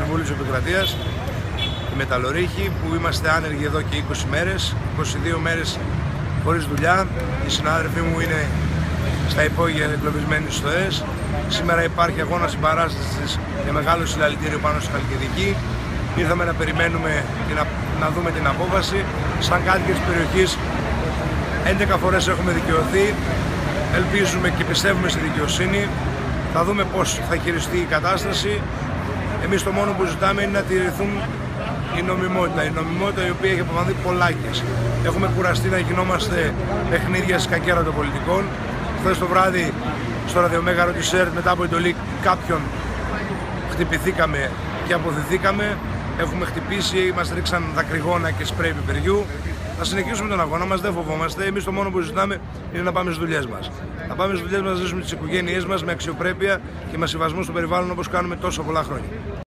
Συμβούλιο της Επικρατείας, οι μεταλλορύχοι που είμαστε άνεργοι εδώ και 20 μέρες, 22 μέρες χωρίς δουλειά. Οι συνάδελφοί μου είναι στα υπόγεια εγκλωβισμένοι στο ΕΣ. Σήμερα υπάρχει αγώνα συμπαράστασης για μεγάλο συλλαλητήριο πάνω στη Χαλκιδική. Ήρθαμε να περιμένουμε και να, να δούμε την απόφαση. Σαν κάτοικοι της περιοχής 11 φορές έχουμε δικαιωθεί. Ελπίζουμε και πιστεύουμε στη δικαιοσύνη. Θα δούμε πώς θα χειριστεί η κατάσταση. Εμείς το μόνο που ζητάμε είναι να τηρηθούν η νομιμότητα. Η νομιμότητα η οποία έχει αποφανθεί πολλάκες. Έχουμε κουραστεί να γινόμαστε παιχνίδια σκακέρα των πολιτικών. Χθες το βράδυ στο ραδιομέγαρο της ΕΡΤ μετά από εντολή κάποιον χτυπηθήκαμε και αποθηθήκαμε. Έχουμε χτυπήσει, μας ρίξαν δακρυγόνα και σπρέι πιπεριού. Θα συνεχίσουμε τον αγώνα μας, δεν φοβόμαστε. Εμείς το μόνο που ζητάμε είναι να πάμε στις δουλειές μας. Να πάμε στις δουλειές μας, να ζήσουμε τις οικογένειές μας με αξιοπρέπεια και με σεβασμό στο περιβάλλον όπως κάνουμε τόσα πολλά χρόνια.